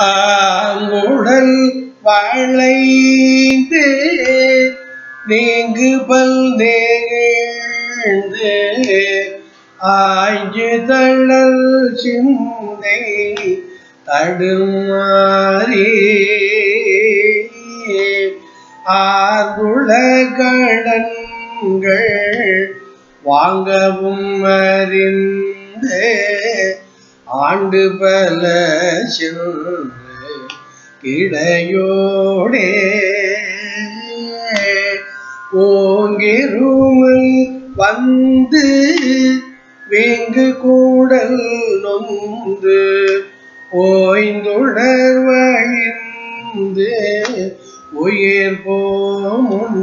ஆங்குடல் வளைந்து நீங்கு பல் நேழ்ந்து ஆய்ஞ்சு தழல் சிந்தை தடுமாறி. ஆகுல கடன்கள் வாங்கவும் அறிந்து ஆண்டு பல சென்று இடையோடே ஓங்கிருமல் வந்து வேங்கு கூடல் நொந்து ஓய்ந்துடர் வழிந்து உயிர் போமுன்.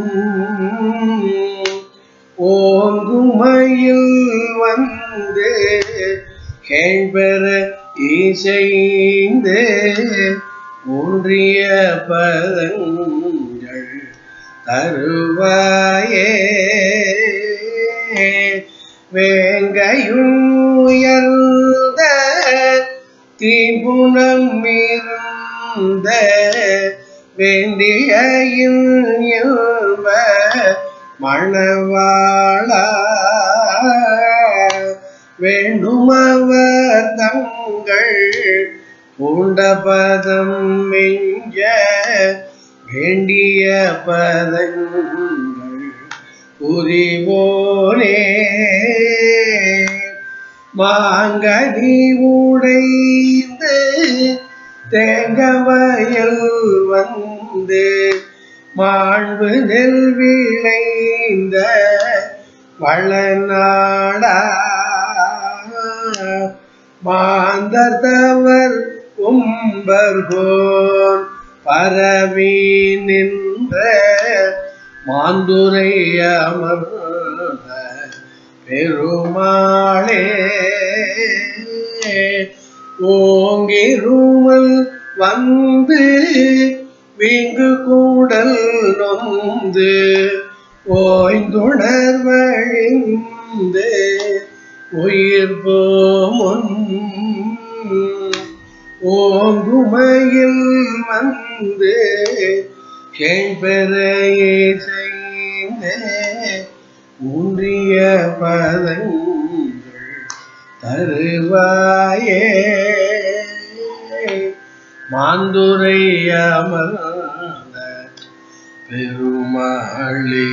ஓங்குமையில் வந்து கேழ்பெற இசைந்து ஒன்றிய பதங்கள் தருவாயே. வேங்கையுயர்ந்த திபுணம் இருந்த வேண்டிய இல்வ மணவாளா. வேணுமவர் தங்கள் பூண்ட பதம் மிஞ்ச வேண்டிய பதங்கள் புரிவோனே. மாங்கனி உடைந்து தேங்கவயல் வந்து மாண்பு நெல் விளைந்த வளநாடா மாந்தர்தவர் கும்பர்கோன் பரவி நின்ற மாந்துரை அமர்ந்த பெருமாளே. ஓங்கிருமல் வந்து வீங்கு கூடல் நொந்து ஓய்ந்துணர்வழிந்து உயிர் போமுன் ஓங்குமையில் வந்து கேழ்பெற செய்த. ஊன்றிய பதங்கள் தருவாயே. மாந்துரை அமர்ந்த பெருமாளே.